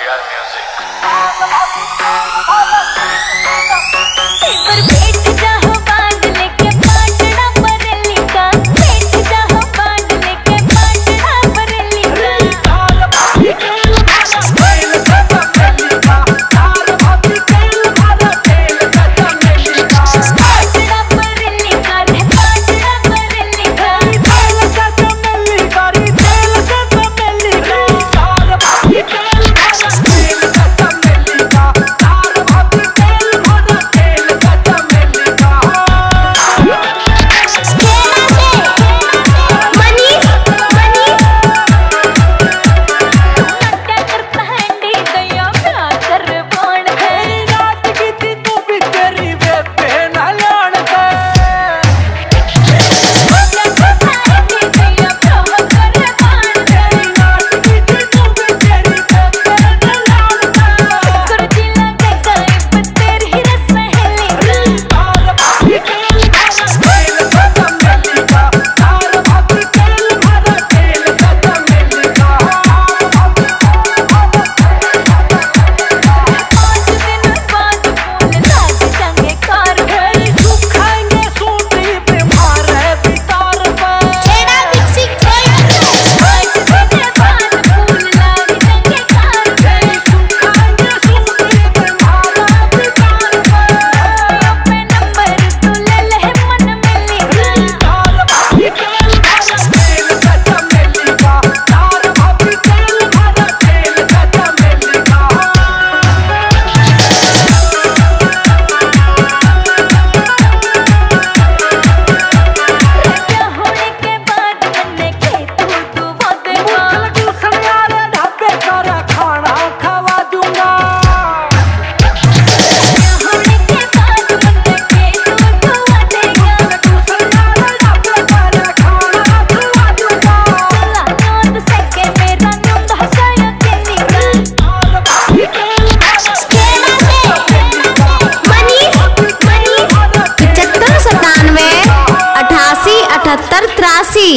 JR Music. सत्तर तिरासी।